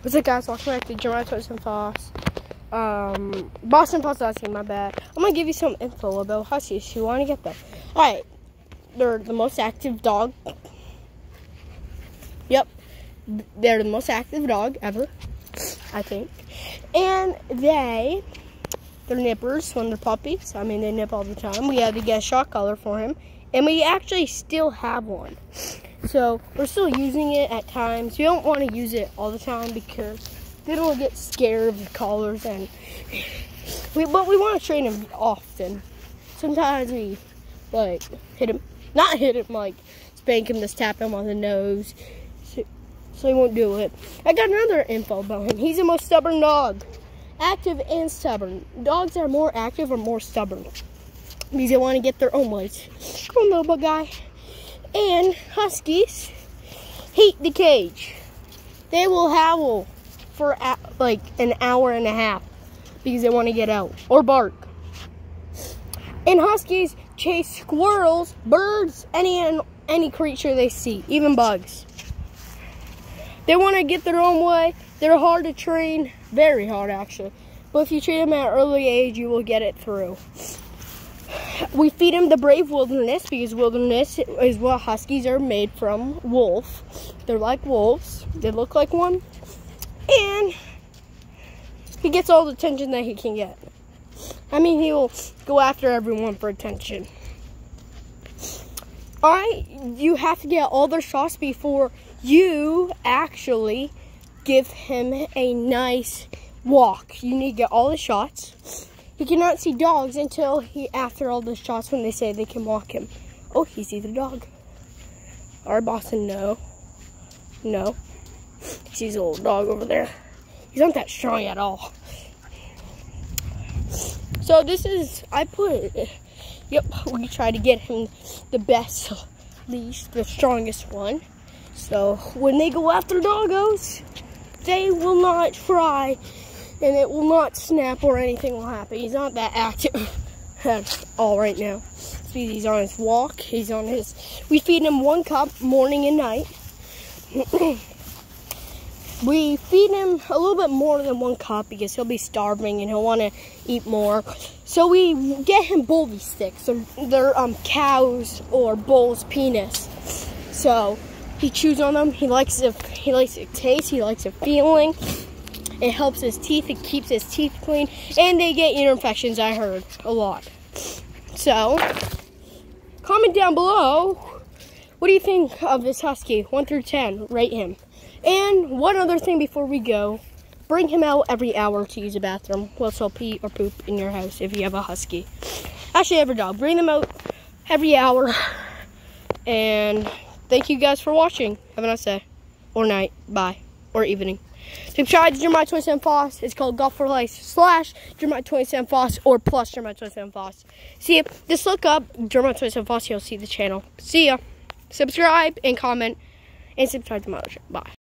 What's up, guys? Welcome back to Jeremiah Toys and Foss. Um, Boston Foss asking, my bad. I'm gonna give you some info about Huskies. You want to get them? All right, they're the most active dog. Yep, they're the most active dog ever, I think. And they, they're nippers when they're puppies. I mean, they nip all the time. We had to get a shot collar for him, and we actually still have one. So we're still using it at times. You don't want to use it all the time because they don't get scared of the collars and we but we want to train them often. Sometimes we like hit him, not hit him like spank him, just tap him on the nose. So, he won't do it. I got another info about him. He's the most stubborn dog. Active and stubborn. Dogs that are more active are more stubborn. Because they want to get their own ways. Come on, little bug guy and huskies hate the cage. They will howl for like an hour and a half because they want to get out or bark. And huskies chase squirrels, birds, any any creature they see, even bugs. They want to get their own way. They're hard to train, very hard actually. But if you train them at an early age, you will get it through we feed him the brave wilderness because wilderness is what huskies are made from wolf. They're like wolves. They look like one. And he gets all the attention that he can get. I mean he will go after everyone for attention. All right you have to get all their shots before you actually give him a nice walk. You need to get all the shots he cannot see dogs until he after all the shots when they say they can walk him. Oh, he sees a dog. Our Boston, no. No. He sees a little dog over there. He's not that strong at all. So this is, I put, yep, we try to get him the best leash, the strongest one. So when they go after doggos, they will not try and it will not snap or anything will happen. He's not that active at all right now. See, he's on his walk. He's on his, we feed him one cup morning and night. we feed him a little bit more than one cup because he'll be starving and he'll want to eat more. So we get him bully sticks. They're um, cows or bull's penis. So he chews on them. He likes it. He likes it taste. He likes the feeling. It helps his teeth. It keeps his teeth clean. And they get ear infections, I heard, a lot. So, comment down below. What do you think of this husky? 1 through 10. Rate him. And one other thing before we go. Bring him out every hour to use a bathroom. Well, so pee or poop in your house if you have a husky. Actually, every dog. Bring them out every hour. And thank you guys for watching. Have a nice day. Or night. Bye. Or evening. Subscribe to Jeremiah 27 Foss. It's called Golf for Life slash Jeremiah 27 Foss or plus Jeremiah 27 Foss. See ya. Just look up Jeremiah 27 Foss. You'll see the channel. See ya. Subscribe and comment and subscribe to my channel. Bye.